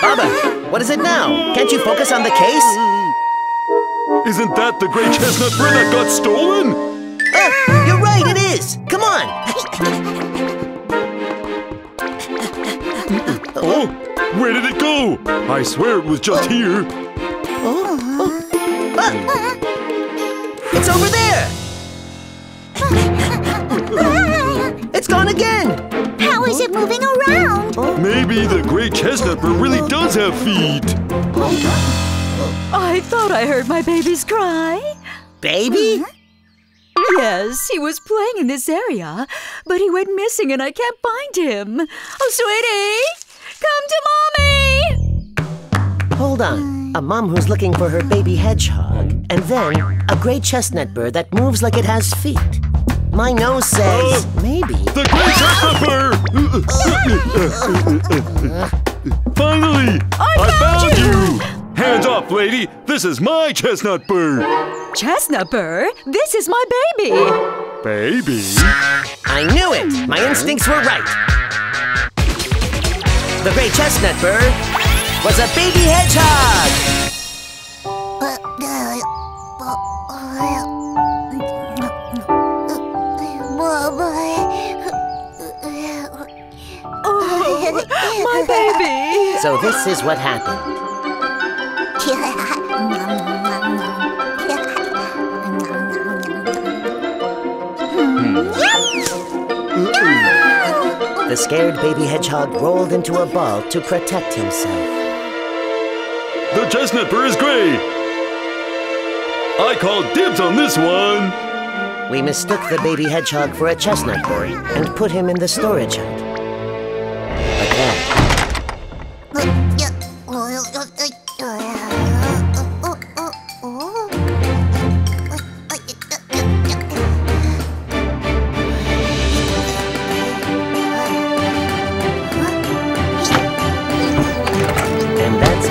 Baba, what is it now? Can't you focus on the case? Isn't that the great chestnut burr that got stolen? Oh, you're right, it is. Come on. Oh, where did it go? I swear it was just here. Ah, it's over there. It's gone again. How is it moving around? Maybe the great chestnut burr really does have feet. I thought I heard my baby's cry. Baby? Mm-hmm. Yes, he was playing in this area, but he went missing and I can't find him. Oh, sweetie, come to mommy! Hold on. A mom who's looking for her baby hedgehog, and then a great chestnut burr that moves like it has feet. My nose says uh, maybe. The great chestnut burr! Finally! I, found you! Hands off, lady! This is my chestnut burr! Chestnut Burr, this is my baby. Baby? I knew it! My instincts were right. The great chestnut burr was a baby hedgehog! Uh, uh, So this is what happened. Hmm. The scared baby hedgehog rolled into a ball to protect himself. The chestnut burr is gray! I call dibs on this one! We mistook the baby hedgehog for a chestnut burr and put him in the storage hut.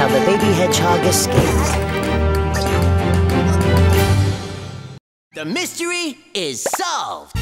How the baby hedgehog escaped. The mystery is solved!